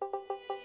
Música